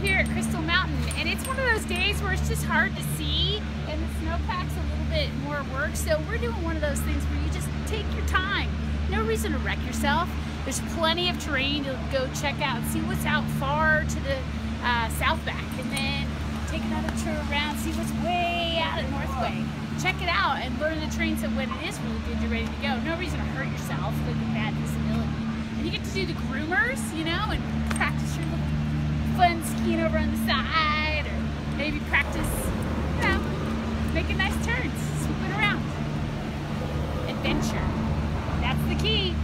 here at Crystal Mountain and it's one of those days where it's just hard to see and the snowpack's a little bit more work so we're doing one of those things where you just take your time. No reason to wreck yourself. There's plenty of terrain to go check out, see what's out far to the uh, south back and then take another tour around, see what's way out at Northway. Check it out and learn the terrain so when it is really good you're ready to go. No reason to hurt yourself with a bad visibility. And you get to do the groomers, you know, and practice skiing over on the side or maybe practice, you know, making nice turns, swooping around. Adventure. That's the key.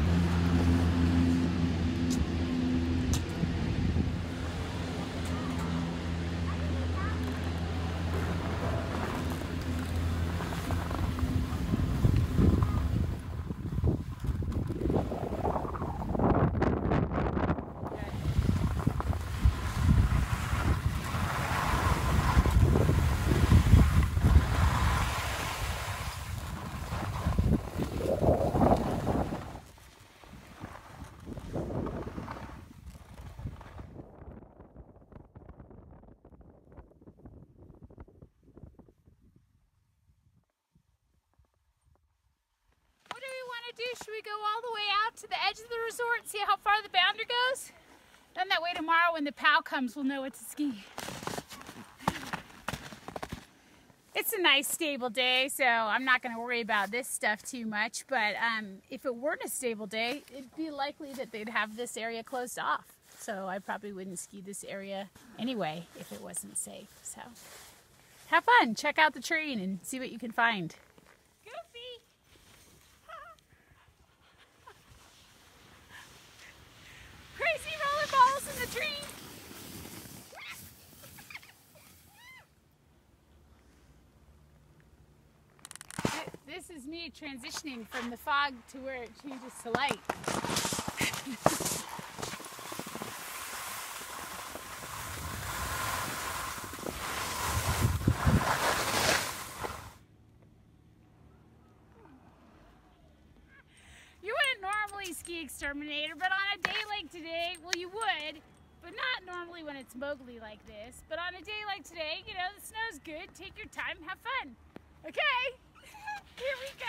What do? Should we go all the way out to the edge of the resort and see how far the boundary goes? Then that way tomorrow when the POW comes, we'll know what to ski. It's a nice stable day, so I'm not going to worry about this stuff too much. But um, if it weren't a stable day, it'd be likely that they'd have this area closed off. So I probably wouldn't ski this area anyway if it wasn't safe. So have fun, check out the train and see what you can find. This is me transitioning from the fog to where it changes to light. You wouldn't normally ski exterminator, but on a day like today, well, you would, but not normally when it's mogly like this. But on a day like today, you know, the snow's good. Take your time, have fun. Okay, here we go.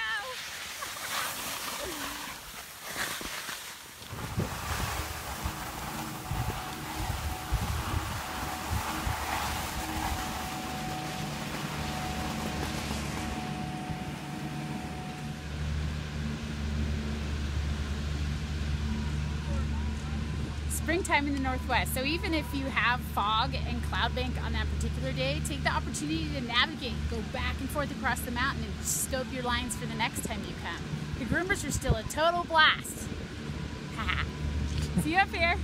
Springtime in the northwest. So even if you have fog and cloud bank on that particular day, take the opportunity to navigate, go back and forth across the mountain and scope your lines for the next time you come. The groomers are still a total blast. See you up here.